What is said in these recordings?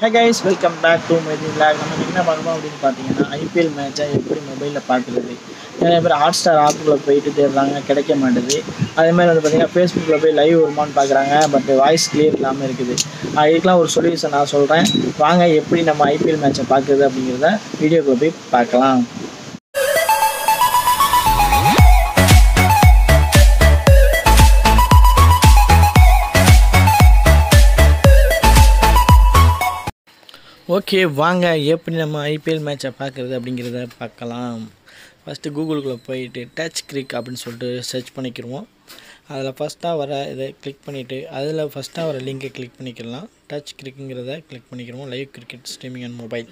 Hey guys welcome back to Methi lake நம்ம என்ன பார்க்கணும் அப்படின்னு பார்த்தீங்கன்னா ஐபிஎல் மேட்சை எப்படி மொபைலில் பார்க்குறது? நிறைய பேர் ஹாட் ஸ்டார் ஆப்புக்குள்ளே போயிட்டு தேடுறாங்க கிடைக்க மாட்டேது. அதே மாதிரி வந்து பார்த்தீங்கன்னா ஃபேஸ்புக்கில் போய் லைவ் வருமானு பார்க்குறாங்க பட் வாய்ஸ் கிளியர் இல்லாமல் இருக்குது. அதுக்கெலாம் ஒரு சொல்யூஷன் நான் சொல்கிறேன் வாங்க எப்படி நம்ம ஐபிஎல் மேட்சை பார்க்குறது அப்படிங்கிறத வீடியோக்குள்ளே போய் பார்க்கலாம். ஓகே வாங்க. எப்படி நம்ம ஐபிஎல் மேட்சை பார்க்குறது அப்படிங்கிறத பார்க்கலாம். ஃபஸ்ட்டு கூகுளுக்குள்ளே போயிட்டு டச் கிரிக் அப்படின்னு சொல்லிட்டு சர்ச் பண்ணிக்கிடுவோம் அதில் ஃபஸ்ட்டாக வர இதை கிளிக் பண்ணிவிட்டு அதில் ஃபஸ்ட்டாக வர லிங்கை கிளிக் பண்ணிக்கலாம். டச் கிரிக்குங்கிறத கிளிக் பண்ணிக்கிறோம் live cricket streaming and mobile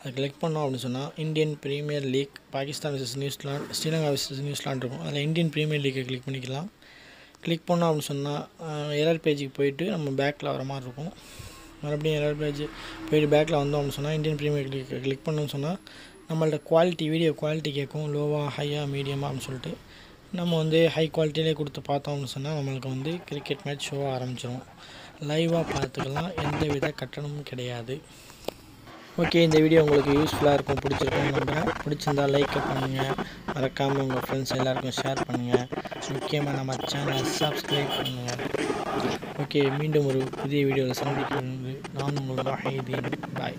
அதை கிளிக் பண்ணோம் அப்படின்னு சொன்னால் Indian Premier League Pakistan versus New Zealand Sri Lanka versus New Zealand இருக்கும். அதில் இந்தியன் ப்ரீமியர் லீக்கை கிளிக் பண்ணிக்கலாம். கிளிக் பண்ணோம் அப்படின்னு சொன்னால் எரர் பேஜுக்கு போயிட்டு நம்ம பேக்கில் வர மாதிரி இருக்கும். மறுபடியும் எரர் பேஜ் போயிட்டு பேக்கில் வந்தோம் அப்படின்னு சொன்னால் இந்தியன் ப்ரீமியர் கிளிக் கிளிக் பண்ணோம்னு சொன்னால் நம்மள்ட்ட குவாலிட்டி வீடியோ குவாலிட்டி கேட்கும் லோவாக ஹையாக மீடியமாக அப்படின்னு சொல்லிட்டு நம்ம வந்து ஹை குவாலிட்டியிலே கொடுத்து பார்த்தோம்னு சொன்னால் நம்மளுக்கு வந்து கிரிக்கெட் மேட்ச் ஷோ ஆரம்பிச்சிடும் லைவாக பார்த்துக்கலாம் எந்த வித கட்டணமும் கிடையாது. ஓகே இந்த வீடியோ உங்களுக்கு யூஸ்ஃபுல்லாக இருக்கும் பிடிச்சிருக்கும்னு நம்புகிறேன் பிடிச்சிருந்தா லைக் பண்ணுங்கள் மறக்காமல் உங்கள் ஃப்ரெண்ட்ஸ் எல்லாருக்கும் ஷேர் பண்ணுங்கள் முக்கியமாக நம்ம சேனலை சப்ஸ்கிரைப் பண்ணுங்கள் ஓகே மீண்டும் ஒரு புதிய வீடியோவில் சந்திக்கும் நான் உங்களோட ஹைதீன் பாய்